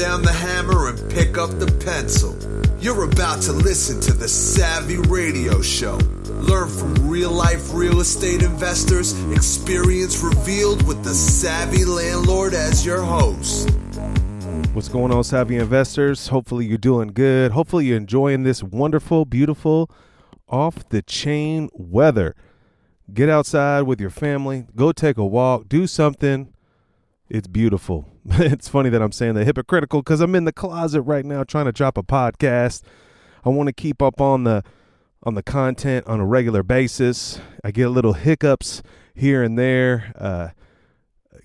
down the hammer and pick up the pencil. You're about to listen to the Savvy Radio Show. Learn from real life real estate investors, experience revealed with the Savvy Landlord as your host. What's going on, Savvy Investors? Hopefully, you're doing good. Hopefully, you're enjoying this wonderful, beautiful, off the chain weather. Get outside with your family, go take a walk, do something. It's beautiful. it's funny that I'm saying the hypocritical because I'm in the closet right now trying to drop a podcast. I want to keep up on the on the content on a regular basis. I get a little hiccups here and there. Uh,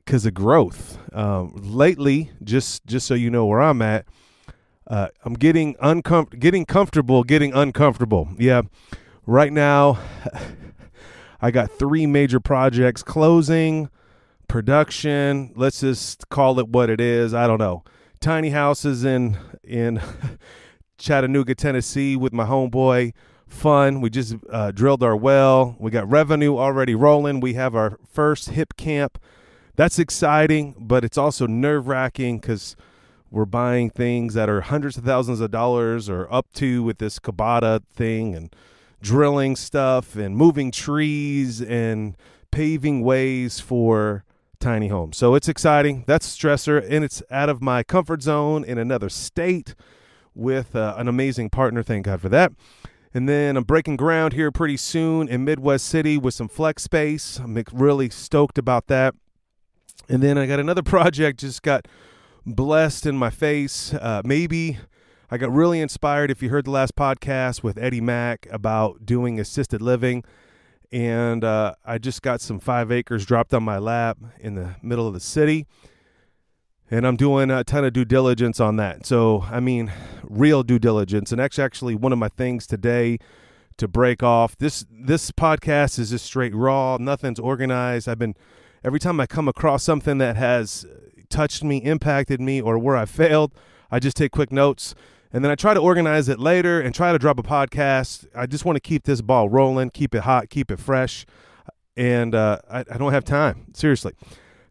because of growth. Um, lately, just just so you know where I'm at, uh, I'm getting uncom- getting comfortable, getting uncomfortable. Yeah, right now, I got three major projects closing, production. Let's just call it what it is. I don't know. Tiny houses in in Chattanooga, Tennessee, with my homeboy. Fun. We just uh, drilled our well. We got revenue already rolling. We have our first Hipcamp that's exciting, but it's also nerve wracking because we're buying things that are hundreds of thousands of dollars or up to with this Kubota thing and drilling stuff and moving trees and paving ways for tiny home. So it's exciting. That's a stressor, and it's out of my comfort zone in another state with uh, an amazing partner. Thank God for that. And then I'm breaking ground here pretty soon in Midwest City with some flex space. I'm really stoked about that. And then I got another project just got blessed in my face. Uh, maybe I got really inspired if you heard the last podcast with Eddie Mack about doing assisted living. And uh, I just got some five acres dropped on my lap in the middle of the city. And I'm doing a ton of due diligence on that. So, I mean, real due diligence. And actually, actually one of my things today to break off this this podcast is just straight raw. Nothing's organized. I've been every time I come across something that has touched me, impacted me, or where I failed, I just take quick notes. And then I try to organize it later and try to drop a podcast. I just want to keep this ball rolling, keep it hot, keep it fresh. And uh, I, I don't have time, seriously.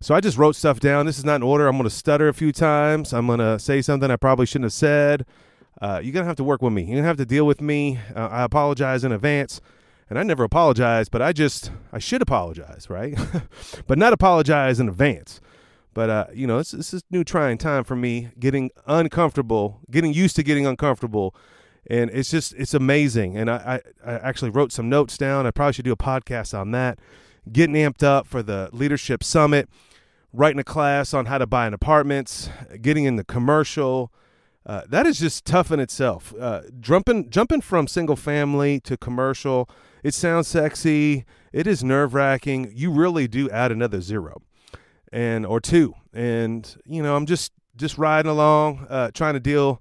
So I just wrote stuff down. This is not in order. I'm going to stutter a few times. I'm going to say something I probably shouldn't have said. Uh, you're going to have to work with me. You're going to have to deal with me. Uh, I apologize in advance and I never apologize, but I just I should apologize, right? but not apologize in advance. But uh, you know, this, this is new trying time for me, getting uncomfortable, getting used to getting uncomfortable, and it's just it's amazing. And I, I, I actually wrote some notes down. I probably should do a podcast on that. Getting amped up for the leadership summit, writing a class on how to buy an apartments, getting in the commercial. Uh, that is just tough in itself. Uh, jumping jumping from single family to commercial it sounds sexy. It is nerve wracking. You really do add another zero, and or two, and you know I'm just just riding along, uh, trying to deal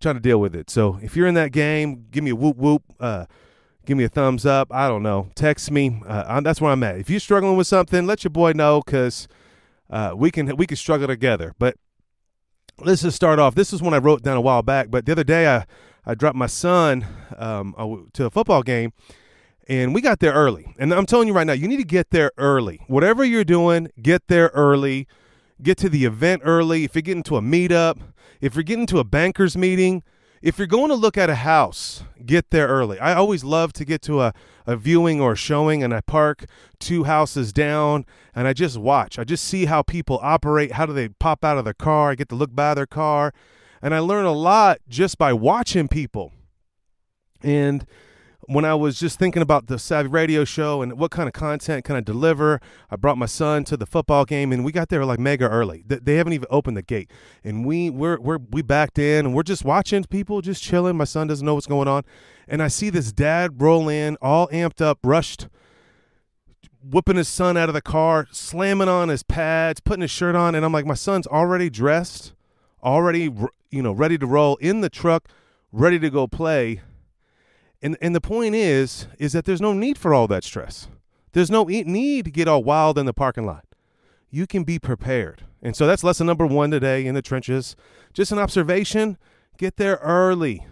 trying to deal with it. So if you're in that game, give me a whoop whoop. Uh, give me a thumbs up. I don't know. Text me. Uh, that's where I'm at. If you're struggling with something, let your boy know because uh, we can we can struggle together. But let's just start off. This is one I wrote down a while back. But the other day I I dropped my son um, to a football game, and we got there early. And I'm telling you right now, you need to get there early. Whatever you're doing, get there early. Get to the event early. If you're getting to a meetup, if you're getting to a banker's meeting, if you're going to look at a house, get there early. I always love to get to a, a viewing or a showing and I park two houses down and I just watch. I just see how people operate. How do they pop out of their car? I get to look by their car. And I learn a lot just by watching people. And when I was just thinking about the Savvy Radio Show and what kind of content can I deliver, I brought my son to the football game and we got there like mega early. They haven't even opened the gate, and we we're, we're we backed in and we're just watching people just chilling. My son doesn't know what's going on, and I see this dad roll in, all amped up, rushed, whipping his son out of the car, slamming on his pads, putting his shirt on, and I'm like, my son's already dressed, already you know ready to roll in the truck, ready to go play and and the point is is that there's no need for all that stress. There's no need to get all wild in the parking lot. You can be prepared. And so that's lesson number 1 today in the trenches. Just an observation, get there early.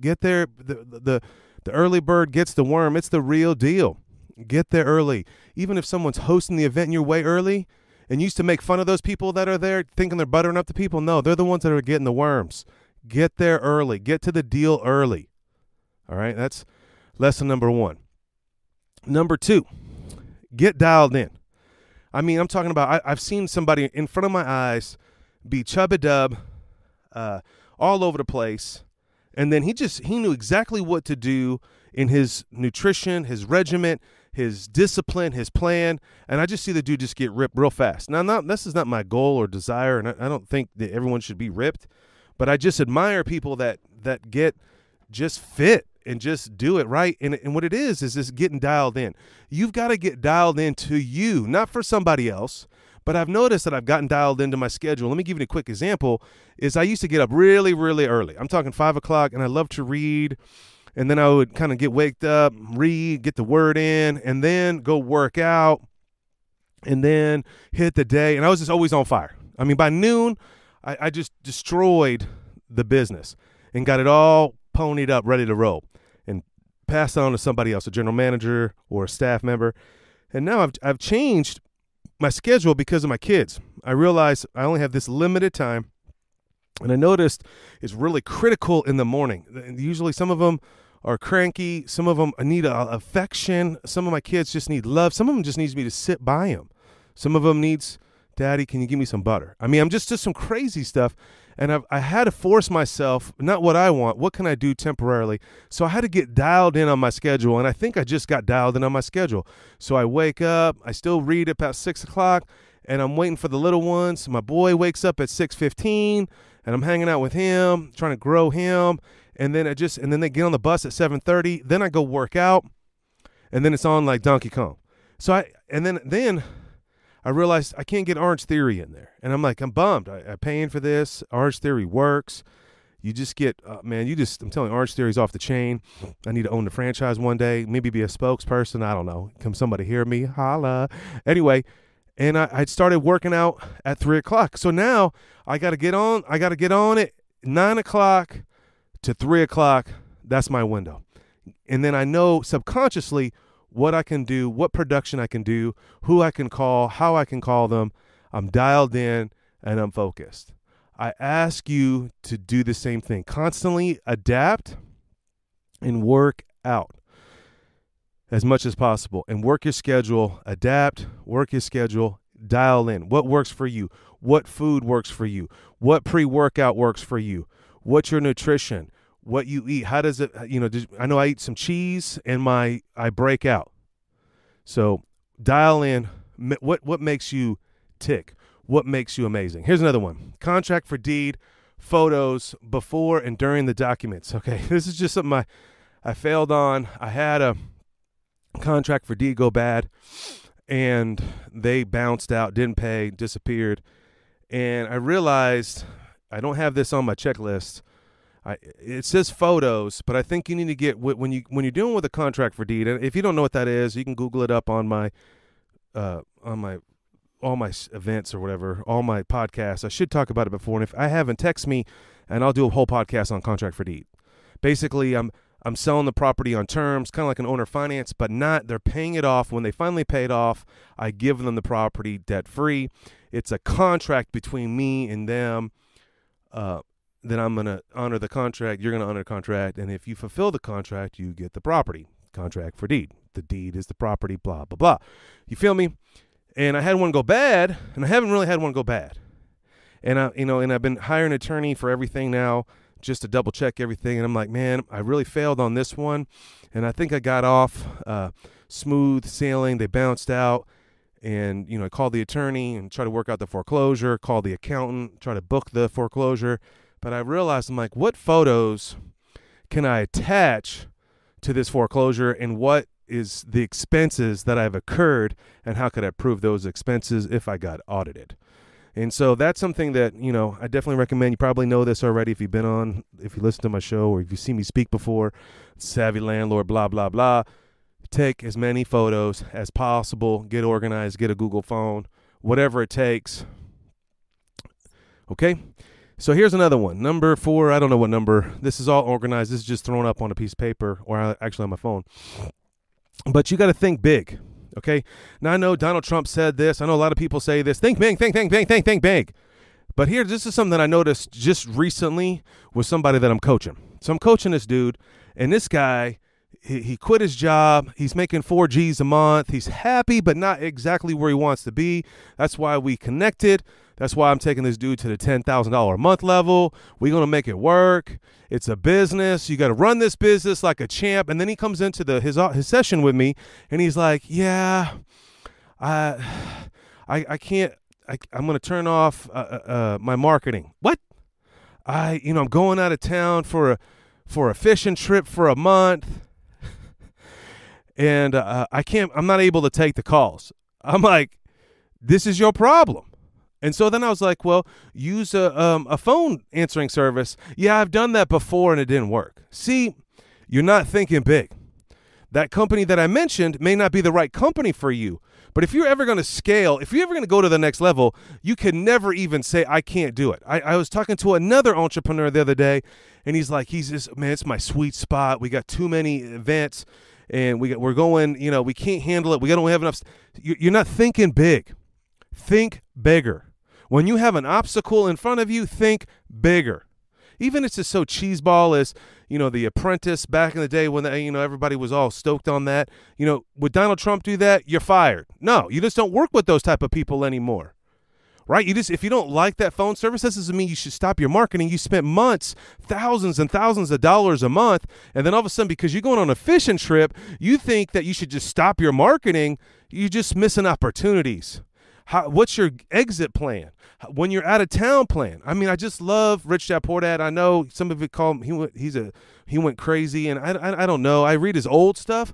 Get there the the the early bird gets the worm. It's the real deal. Get there early. Even if someone's hosting the event and you're way early, and used to make fun of those people that are there thinking they're buttering up the people. No, they're the ones that are getting the worms. Get there early. Get to the deal early. All right, that's lesson number one. Number two, get dialed in. I mean, I'm talking about, I, have seen somebody in front of my eyes be chubba dub uh, all over the place. And then he just, he knew exactly what to do in his nutrition, his regiment, his discipline, his plan, and I just see the dude just get ripped real fast. Now, not this is not my goal or desire, and I, I don't think that everyone should be ripped, but I just admire people that that get just fit and just do it right. And, and what it is is just getting dialed in. You've got to get dialed into you, not for somebody else. But I've noticed that I've gotten dialed into my schedule. Let me give you a quick example. Is I used to get up really, really early. I'm talking five o'clock, and I love to read and then I would kind of get waked up, read, get the word in, and then go work out, and then hit the day. And I was just always on fire. I mean, by noon, I, I just destroyed the business and got it all ponied up, ready to roll, passed on to somebody else, a general manager or a staff member. And now I've I've changed my schedule because of my kids. I realize I only have this limited time. And I noticed it's really critical in the morning. Usually, some of them are cranky. Some of them need affection. Some of my kids just need love. Some of them just needs me to sit by them. Some of them needs, Daddy, can you give me some butter? I mean, I'm just just some crazy stuff, and I've, I had to force myself, not what I want. What can I do temporarily? So I had to get dialed in on my schedule, and I think I just got dialed in on my schedule. So I wake up. I still read about six o'clock, and I'm waiting for the little ones. My boy wakes up at six fifteen, and I'm hanging out with him, trying to grow him and then I just and then they get on the bus at 7:30. Then I go work out, and then it's on like Donkey Kong. So I and then then I realized I can't get Orangetheory in there, and I'm like I'm bummed. I, am paying for this. Orangetheory works. You just get uh, man. You just I'm telling you, Orangetheory's off the chain. I need to own the franchise one day. Maybe be a spokesperson. I don't know. Come somebody hear me? Holla. Anyway. And I, I started working out at three o'clock. So now I got to get on. I got to get on it nine o'clock to three o'clock, that's my window. And then I know subconsciously what I can do, what production I can do, who I can call, how I can call them. I'm dialed in and I'm focused. I ask you to do the same thing. Constantly adapt and work out as much as possible and work your schedule, adapt, work your schedule, dial in. What works for you? What food works for you? What pre workout works for you? what's your nutrition, what you eat, how does it, you know, I know I eat some cheese and my I break out. So dial in what what makes you tick, what makes you amazing. Here's another one: contract for deed, photos before and during the documents. Okay, this is just something I I failed on. I had a contract for deed go bad, and they bounced out, didn't pay, disappeared, and I realized I don't have this on my checklist. I, it says photos, but I think you need to get when you when you're dealing with a contract for deed. And if you don't know what that is, you can Google it up on my uh, on my all my events or whatever, all my podcasts. I should talk about it before, and if I haven't, text me, and I'll do a whole podcast on contract for deed. Basically, I'm I'm selling the property on terms, kind of like an owner finance, but not. They're paying it off. When they finally pay it off, I give them the property debt free. It's a contract between me and them uh, then I'm going to honor the contract. You're going to honor the contract. And if you fulfill the contract, you get the property. Contract for deed. The deed is the property, blah, blah, blah. You feel me? And I had one go bad, and I haven't really had one go bad. And I, you know, and I've been hiring an attorney for everything now, just to double check everything. And I'm like, man, I really failed on this one, and I think I got off uh, smooth sailing. They bounced out, and you know, I called the attorney and try to work out the foreclosure, call the accountant, try to book the foreclosure. But I realized I'm like, what photos can I attach to this foreclosure and what is the expenses that I've occurred and how could I prove those expenses if I got audited? And so that's something that, you know, I definitely recommend. You probably know this already if you've been on, if you listen to my show or if you've seen me speak before, savvy landlord, blah, blah, blah take as many photos as possible, get organized, get a Google phone, whatever it takes. Okay? So here's another one. Number four, I don't know what number. This is all organized. This is just thrown up on a piece of paper or actually on my phone. But you got to think big. Okay. Now I know Donald Trump said this. I know a lot of people say this. Think big, think, think, think, think, think big. But here, this is something that I noticed just recently with somebody that I'm coaching. So I'm coaching this dude, and this guy, he, he quit his job. He's making four G's a month. He's happy, but not exactly where he wants to be. That's why we connected. That's why I'm taking this dude to the $10,000 a month level. We're going to make it work. It's a business. You got to run this business like a champ. And then he comes into the his his session with me and he's like, "Yeah, I I I can't I, am going to turn off uh, uh, uh, my marketing." What? I you know, I'm going out of town for a for a fishing trip for a month. and uh, I can't I'm not able to take the calls. I'm like, "This is your problem." And so then I was like, well, use a, um, a phone answering service. Yeah, I've done that before and it didn't work. See, you're not thinking big. That company that I mentioned may not be the right company for you. But if you're ever going to scale, if you're ever going to go to the next level, you can never even say, I can't do it. I, I was talking to another entrepreneur the other day, and he's like, he's just, man, it's my sweet spot. We got too many events, and we got, we're going, you know, we can't handle it. We don't have enough. You're not thinking big. Think bigger. When you have an obstacle in front of you, think bigger. Even if it's just so cheeseball as, you know, the apprentice back in the day when, you know, everybody was all stoked on that. You know, would Donald Trump do that? You're fired. No, you just don't work with those type of people anymore right? You just if you don't like that phone service, that doesn't mean you should stop your marketing. You spent months, thousands and thousands of dollars a month, and then all of a sudden, because you're going on a fishing trip, you think that you should just stop your marketing. You're just missing opportunities. How, what's your exit plan? When you're out of town plan? I mean, I just love Rich Dad Poor Dad. I know some of it call him, he went, he's a, he went crazy and I, I, I don't know. I read his old stuff,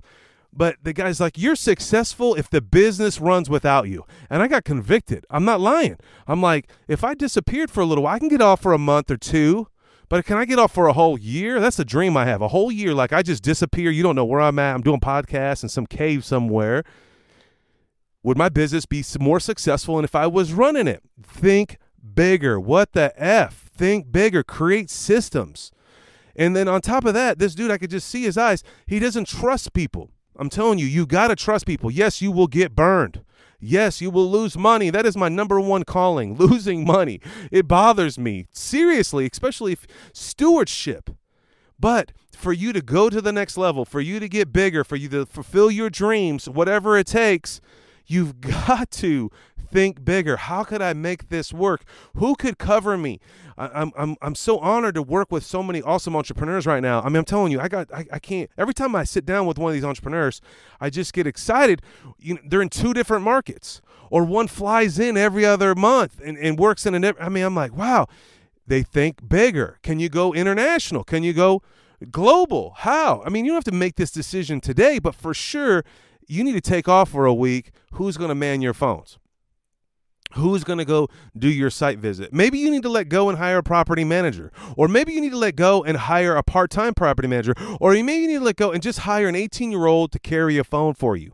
but the guy's like, you're successful if the business runs without you. And I got convicted. I'm not lying. I'm like, if I disappeared for a little while, I can get off for a month or two. But can I get off for a whole year? That's a dream I have. A whole year, like I just disappear. You don't know where I'm at. I'm doing podcasts in some cave somewhere would my business be more successful and if I was running it? Think bigger. What the F? Think bigger. Create systems. And then on top of that, this dude, I could just see his eyes. He doesn't trust people. I'm telling you, you got to trust people. Yes, you will get burned. Yes, you will lose money. That is my number one calling losing money. It bothers me. Seriously, especially if stewardship. But for you to go to the next level, for you to get bigger, for you to fulfill your dreams, whatever it takes, You've got to think bigger. How could I make this work? Who could cover me? I, am I'm, I'm so honored to work with so many awesome entrepreneurs right now. I mean, I'm telling you, I got, I, I can't, every time I sit down with one of these entrepreneurs, I just get excited. You know, they're in two different markets or one flies in every other month and, and works in an, I mean, I'm like, wow, they think bigger. Can you go international? Can you go global? How? I mean, you don't have to make this decision today, but for sure, you need to take off for a week. Who's going to man your phones? Who's going to go do your site visit? Maybe you need to let go and hire a property manager. Or maybe you need to let go and hire a part time property manager. Or you maybe need to let go and just hire an 18 year old to carry a phone for you.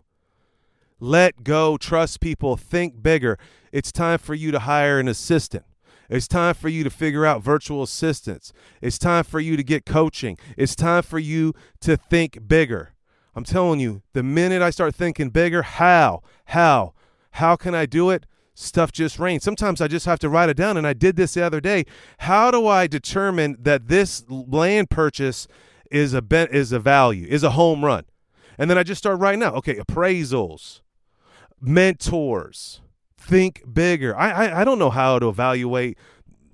Let go, trust people, think bigger. It's time for you to hire an assistant. It's time for you to figure out virtual assistants. It's time for you to get coaching. It's time for you to think bigger. I'm telling you, the minute I start thinking bigger, how, how, how can I do it? Stuff just rains. Sometimes I just have to write it down. And I did this the other day. How do I determine that this land purchase is a bet is a value, is a home run? And then I just start writing out. Okay, appraisals, mentors, think bigger. I, I, I don't know how to evaluate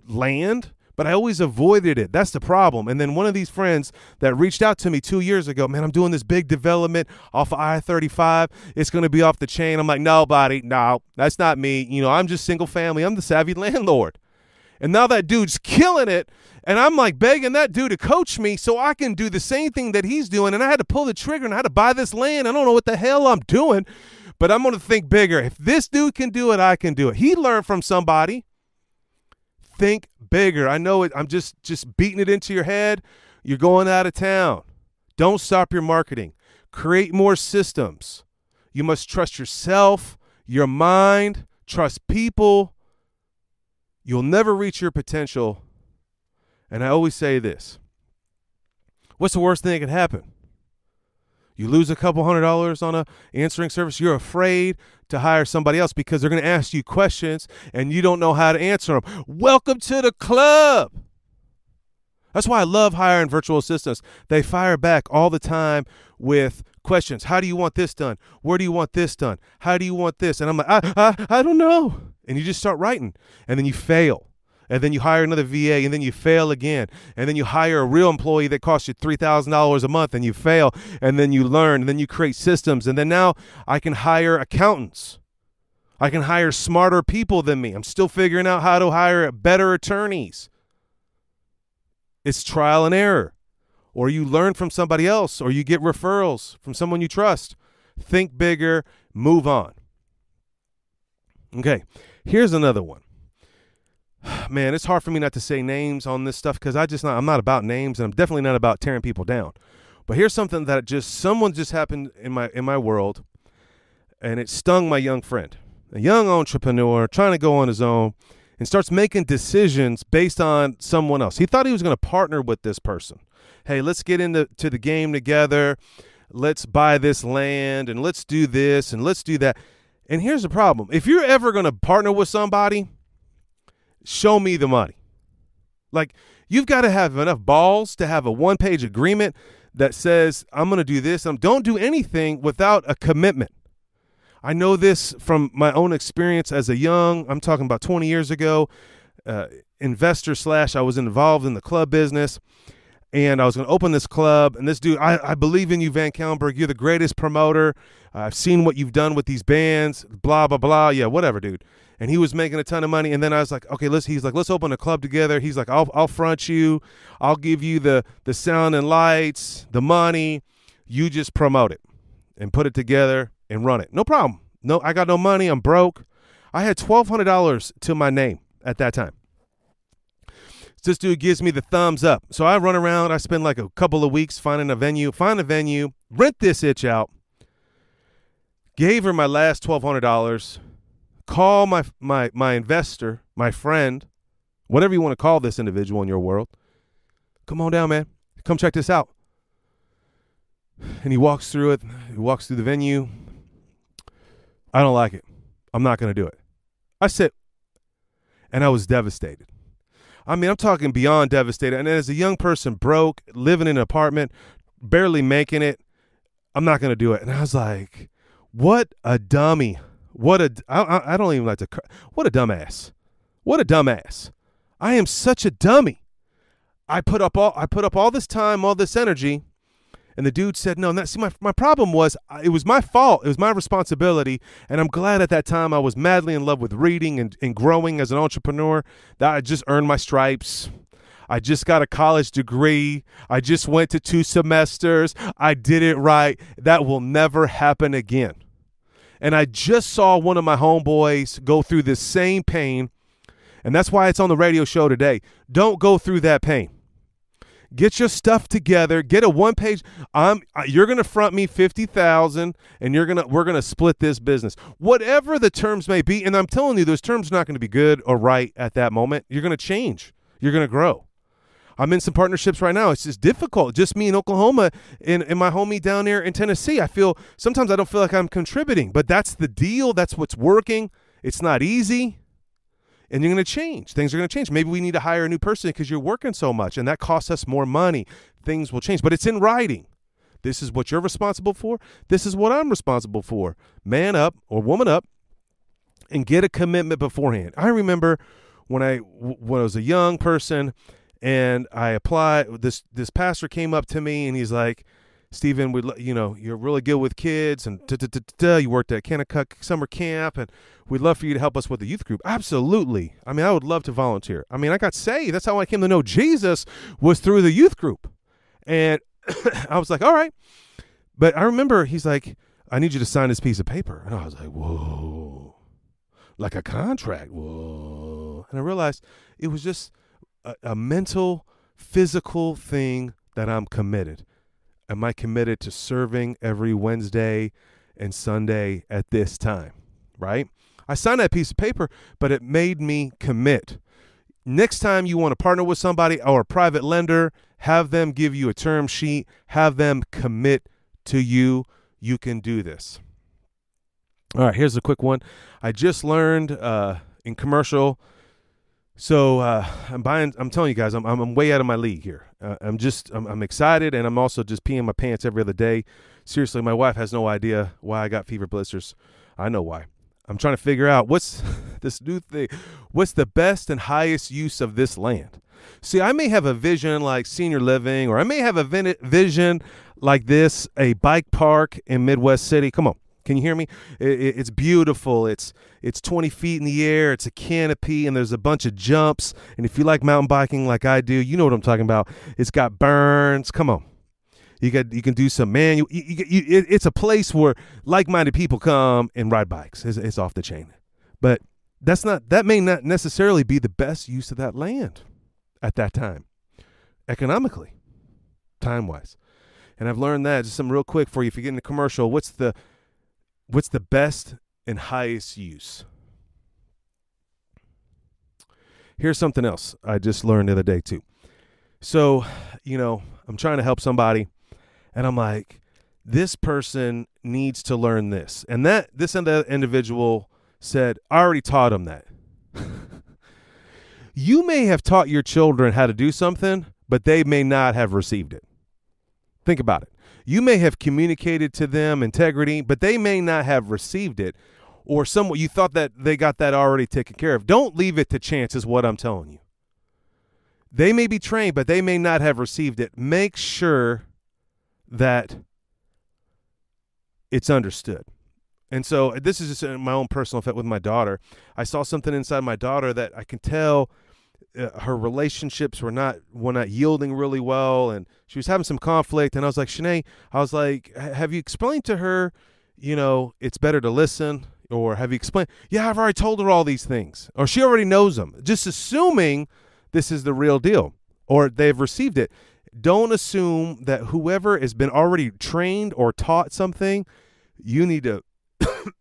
land but I always avoided it. That's the problem. And then one of these friends that reached out to me two years ago, man, I'm doing this big development off of I 35. It's going to be off the chain. I'm like, nobody, no, that's not me. You know, I'm just single family. I'm the savvy landlord. And now that dude's killing it. And I'm like begging that dude to coach me so I can do the same thing that he's doing. And I had to pull the trigger and I had to buy this land. I don't know what the hell I'm doing, but I'm going to think bigger. If this dude can do it, I can do it. He learned from somebody think bigger. I know it. I'm just just beating it into your head. You're going out of town. Don't stop your marketing. Create more systems. You must trust yourself, your mind, trust people. You'll never reach your potential. And I always say this. What's the worst thing that can happen? You lose a couple hundred dollars on a answering service, you're afraid to hire somebody else because they're going to ask you questions and you don't know how to answer them. Welcome to the club. That's why I love hiring virtual assistants. They fire back all the time with questions. How do you want this done? Where do you want this done? How do you want this? And I'm like, I, I, I don't know. And you just start writing, and then you fail. And then you hire another VA, and then you fail again. And then you hire a real employee that costs you $3,000 a month, and you fail. And then you learn, and then you create systems. And then now I can hire accountants. I can hire smarter people than me. I'm still figuring out how to hire better attorneys. It's trial and error. Or you learn from somebody else, or you get referrals from someone you trust. Think bigger, move on. Okay, here's another one. Man, it's hard for me not to say names on this stuff because I just not I'm not about names and I'm definitely not about tearing people down. But here's something that just someone just happened in my in my world and it stung my young friend. A young entrepreneur trying to go on his own and starts making decisions based on someone else. He thought he was going to partner with this person. Hey, let's get into to the game together. Let's buy this land and let's do this and let's do that. And here's the problem. If you're ever going to partner with somebody, show me the money. Like you've got to have enough balls to have a one-page agreement that says I'm going to do this. Um, don't do anything without a commitment. I know this from my own experience as a young, I'm talking about 20 years ago, uh, investor slash I was involved in the club business and I was going to open this club. And this dude, I, I believe in you, VanCauwenbergh. You're the greatest promoter. I've seen what you've done with these bands, blah, blah, blah. Yeah, whatever, dude. And he was making a ton of money. And then I was like, okay, let's, he's like, let's open a club together. He's like, I'll, I'll front you. I'll give you the, the sound and lights, the money. You just promote it and put it together and run it. No problem. No, I got no money. I'm broke. I had $1,200 to my name at that time. This dude gives me the thumbs up. So I run around. I spend like a couple of weeks finding a venue, find a venue, rent this itch out. Gave her my last twelve hundred dollars. Call my my my investor, my friend, whatever you want to call this individual in your world. Come on down, man. Come check this out. And he walks through it. He walks through the venue. I don't like it. I'm not going to do it. I said, and I was devastated. I mean, I'm talking beyond devastated. And as a young person, broke, living in an apartment, barely making it, I'm not going to do it. And I was like, what a dummy. What a, I, I don't even like to, what a dumbass. What a dumbass. I am such a dummy. I put up all, I put up all this time, all this energy, and the dude said, no, see, my, my problem was it was my fault. It was my responsibility. And I'm glad at that time I was madly in love with reading and, and growing as an entrepreneur that I just earned my stripes. I just got a college degree. I just went to two semesters. I did it right. That will never happen again. And I just saw one of my homeboys go through this same pain. And that's why it's on the radio show today. Don't go through that pain. Get your stuff together. Get a one page. I'm. You're gonna front me fifty thousand, and you're gonna. We're gonna split this business. Whatever the terms may be, and I'm telling you, those terms are not to be good or right at that moment. You're gonna change. You're gonna grow. I'm in some partnerships right now. It's just difficult. Just me in Oklahoma and, and my homie down there in Tennessee. I feel sometimes I don't feel like I'm contributing, but that's the deal. That's what's working. It's not easy and you're going to change. Things are going to change. Maybe we need to hire a new person because you're working so much and that costs us more money. Things will change, but it's in writing. This is what you're responsible for. This is what I'm responsible for. Man up or woman up and get a commitment beforehand. I remember when I when I was a young person and I applied this this pastor came up to me and he's like Stephen, we you know you're really good with kids, and you worked at Kanakuk summer camp, and we'd love for you to help us with the youth group. Absolutely. I mean, I would love to volunteer. I mean, I got saved. That's how I came to know Jesus was through the youth group, and I was like, all right. But I remember he's like, I need you to sign this piece of paper, and I was like, whoa, like a contract, whoa, and I realized it was just a, a mental, physical thing that I'm committed am I committed to serving every Wednesday and Sunday at this time? Right? I signed that piece of paper, but it made me commit. Next time you want to partner with somebody or a private lender, have them give you a term sheet, have them commit to you. You can do this. All right, here's a quick one. I just learned uh, in commercial. So uh, I'm buying. I'm telling you guys, I'm I'm way out of my league here. Uh, I'm just I'm, I'm excited, and I'm also just peeing my pants every other day. Seriously, my wife has no idea why I got fever blisters. I know why. I'm trying to figure out what's this new thing. What's the best and highest use of this land? See, I may have a vision like senior living, or I may have a vision like this, a bike park in Midwest City. Come on, can you hear me? It, it's beautiful. It's it's 20 feet in the air. It's a canopy, and there's a bunch of jumps. And if you like mountain biking like I do, you know what I'm talking about. It's got berms. Come on, you got you can do some manual. You, you, you, it, it's a place where like-minded people come and ride bikes. It's, it's off the chain, but that's not that may not necessarily be the best use of that land at that time, economically, time wise. And I've learned that just some real quick for you. If you get in commercial, what's the what's the best and highest use? Here's something else I just learned the other day too. So, you know, I'm trying to help somebody, and I'm like, this person needs to learn this, and that this and that individual said, I already taught him that. You may have taught your children how to do something, but they may not have received it. Think about it. You may have communicated to them integrity, but they may not have received it, or somewhat you thought that they got that already taken care of. Don't leave it to chance, is what I'm telling you. They may be trained, but they may not have received it. Make sure that it's understood. And so this is just my own personal effect with my daughter. I saw something inside my daughter that I can tell uh, her relationships were not were not yielding really well, and she was having some conflict. And I was like, Shanae, I was like, have you explained to her, you know, it's better to listen, or have you explained? Yeah, I've already told her all these things, or she already knows them. Just assuming this is the real deal, or they've received it. Don't assume that whoever has been already trained or taught something, you need to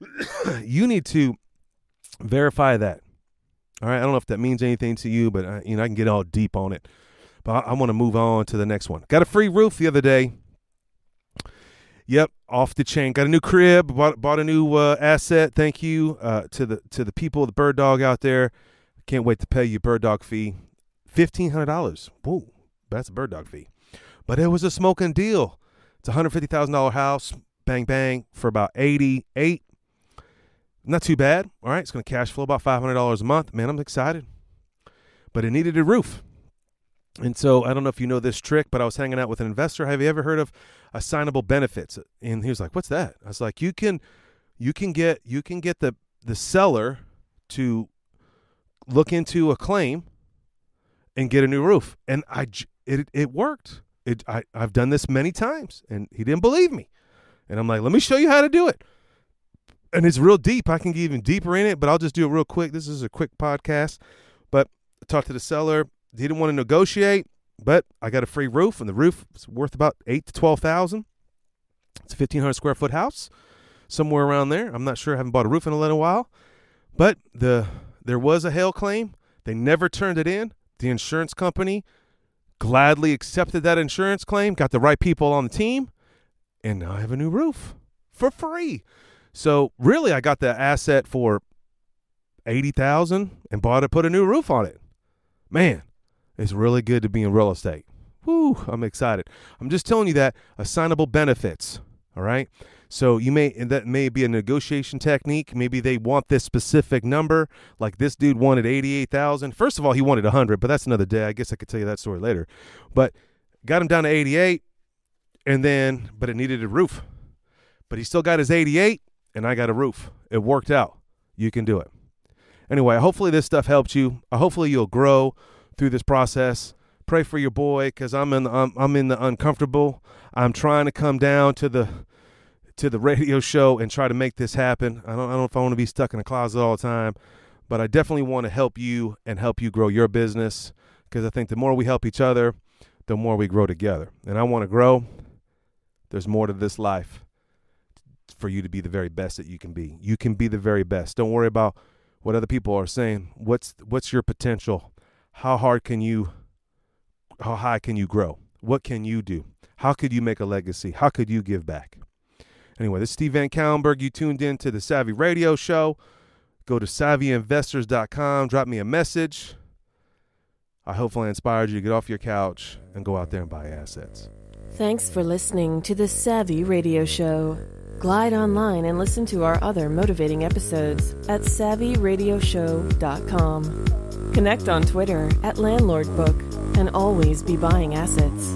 you need to verify that all right, I don't know if that means anything to you, but I, you know I can get all deep on it. But I, I want to move on to the next one. Got a free roof the other day. Yep, off the chain. Got a new crib. Bought, bought a new uh, asset. Thank you uh, to the to the people the Bird Dog out there. Can't wait to pay you Bird Dog fee. Fifteen hundred dollars. Whoa, that's a Bird Dog fee. But it was a smoking deal. It's a hundred fifty thousand dollar house. Bang bang for about eighty eight not too bad. All right, it's going to cash flow about $500 a month. Man, I'm excited. But it needed a roof. And so I don't know if you know this trick, but I was hanging out with an investor. Have you ever heard of assignable benefits? And he was like, "What's that?" I was like, "You can you can get you can get the the seller to look into a claim and get a new roof." And I it it worked. It I I've done this many times and he didn't believe me. And I'm like, "Let me show you how to do it." And it's real deep. I can get even deeper in it, but I'll just do it real quick. This is a quick podcast. But I talked to the seller. Didn't want to negotiate, but I got a free roof, and the roof is worth about eight to twelve thousand. It's a fifteen hundred square foot house, somewhere around there. I'm not sure. I haven't bought a roof in a little while, but the there was a hail claim. They never turned it in. The insurance company gladly accepted that insurance claim, got the right people on the team, and now I have a new roof for free. So really, I got the asset for eighty thousand and bought it, put a new roof on it. Man, it's really good to be in real estate. Woo, I'm excited. I'm just telling you that assignable benefits. All right. So you may that may be a negotiation technique. Maybe they want this specific number. Like this dude wanted eighty-eight thousand. First of all, he wanted a hundred, but that's another day. I guess I could tell you that story later. But got him down to eighty-eight, and then but it needed a roof. But he still got his eighty-eight, and I got a roof. It worked out. You can do it. Anyway, hopefully this stuff helped you. Uh, hopefully you'll grow through this process. Pray for your boy because I'm in the, I'm, I'm in the uncomfortable. I'm trying to come down to the to the radio show and try to make this happen. I don't, I don't know if I want to be stuck in a closet all the time, but I definitely want to help you and help you grow your business because I think the more we help each other, the more we grow together. And I want to grow. There's more to this life for you to be the very best that you can be. You can be the very best. Don't worry about what other people are saying. What's what's your potential? How hard can you how high can you grow? What can you do? How could you make a legacy? How could you give back? Anyway, this is Steve VanCauwenbergh. You tuned in to the Savvy Radio Show. Go to savvyinvestors.com, drop me a message. I hopefully inspired you to get off your couch and go out there and buy assets. Thanks for listening to the Savvy Radio Show. Glide online and listen to our other motivating episodes at savvyradioshow.com. Connect on Twitter at LandlordBook and always be buying assets.